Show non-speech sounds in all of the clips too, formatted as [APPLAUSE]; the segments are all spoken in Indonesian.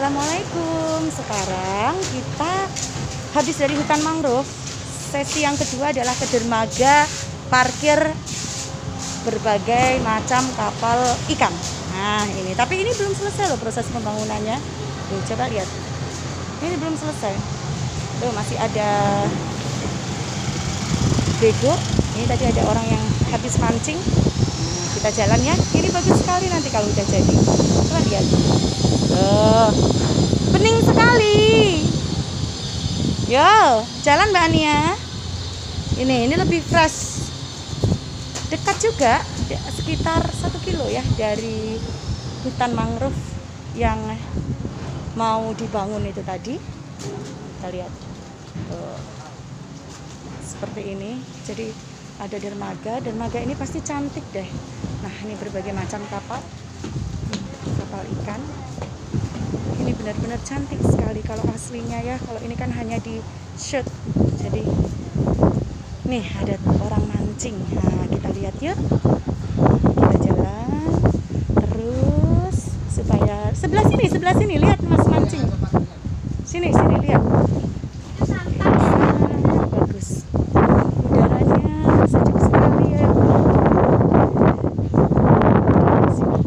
Assalamualaikum. Sekarang kita habis dari hutan mangrove. Sesi yang kedua adalah ke dermaga Parkir berbagai macam kapal ikan. Nah ini, tapi ini belum selesai loh proses pembangunannya. Tuh, Coba lihat. Ini belum selesai. Tuh masih ada bego. Ini tadi ada orang yang habis mancing. Nah, kita jalan ya. Ini bagus sekali nanti kalau udah jadi Coba lihat Tuh, bening sekali. Yo, jalan Mbak Ania. Ini, ini lebih fresh. Dekat juga, sekitar satu kilo ya dari hutan mangrove yang mau dibangun itu tadi. Kita lihat. Tuh. Seperti ini. Jadi ada dermaga. Dermaga ini pasti cantik deh. Nah, ini berbagai macam kapal ikan ini benar-benar cantik sekali kalau aslinya ya. Kalau ini kan hanya di shoot jadi nih ada orang mancing. Nah kita lihat yuk. Kita jalan terus supaya sebelah sini sebelah sini. Lihat mas mancing. Sini sini lihat Ah, bagus udaranya sejuk sekali ya Sini.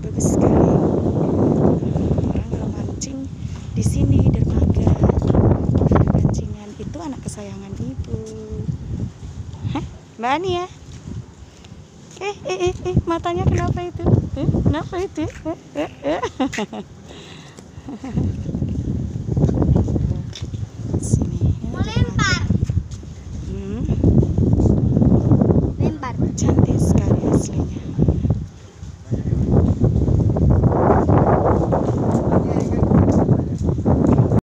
bagus sekali orang kalau mancing di sini dermaga pancingan itu anak kesayangan ibu. Hah? mbak Ani ya? Eh eh eh, eh matanya kenapa itu? Eh, kenapa itu? Eh, eh, eh. [LAUGHS]